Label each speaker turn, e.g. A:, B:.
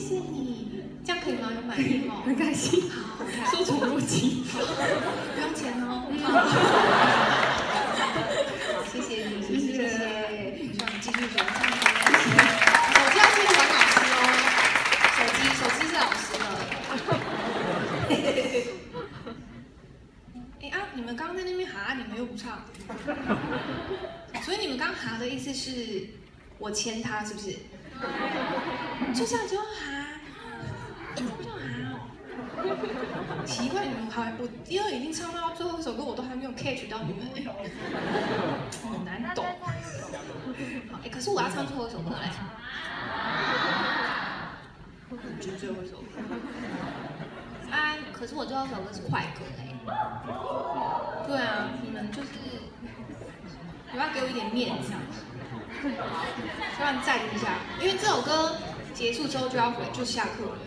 A: 谢你，这样可以吗？有满意吗？
B: 很开心，
A: 好，
B: 受宠若惊。
A: 不用钱哦。好，谢谢你，谢谢，谢谢，希望你继续喜欢唱歌。手机要记得还老师哦，手机手机是老师的。哎啊，你们刚刚在那边哈，你们又不唱，所以你们刚哈的意思是我牵他是不是？就这样就要哈，就要哈哦。奇怪，你们还我因为已经唱到最后一首歌，我都还没有 catch 到你们，很难懂。好，哎，可是我要唱最后一首歌嘞。就最后一首歌。啊，可是我最后一首歌是快歌哎。对啊，你们就是你要给我一点面子，不然站一下，因为这首歌结束之后就要回就下课了。